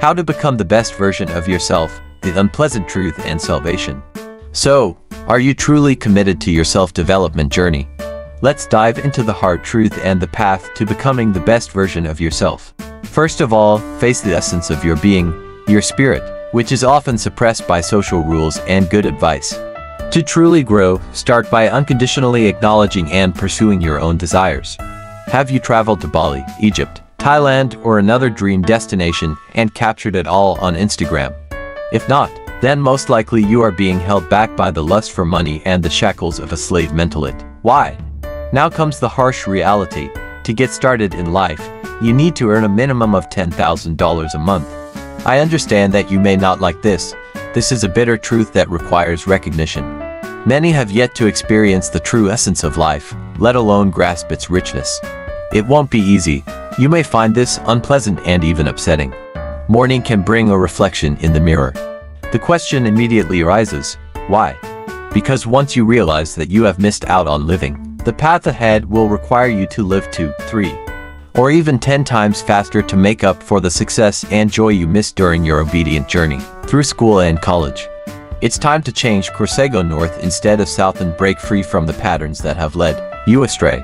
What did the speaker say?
How to become the best version of yourself, the unpleasant truth and salvation. So, are you truly committed to your self-development journey? Let's dive into the hard truth and the path to becoming the best version of yourself. First of all, face the essence of your being, your spirit, which is often suppressed by social rules and good advice. To truly grow, start by unconditionally acknowledging and pursuing your own desires. Have you traveled to Bali, Egypt, Thailand, or another dream destination and captured it all on Instagram? If not, then most likely you are being held back by the lust for money and the shackles of a slave mentality. Why? Now comes the harsh reality. To get started in life, you need to earn a minimum of $10,000 a month. I understand that you may not like this. This is a bitter truth that requires recognition. Many have yet to experience the true essence of life, let alone grasp its richness. It won't be easy. You may find this unpleasant and even upsetting. Morning can bring a reflection in the mirror. The question immediately arises, why? Because once you realize that you have missed out on living, the path ahead will require you to live two, three, or even 10 times faster to make up for the success and joy you missed during your obedient journey through school and college. It's time to change course go north instead of south and break free from the patterns that have led you astray.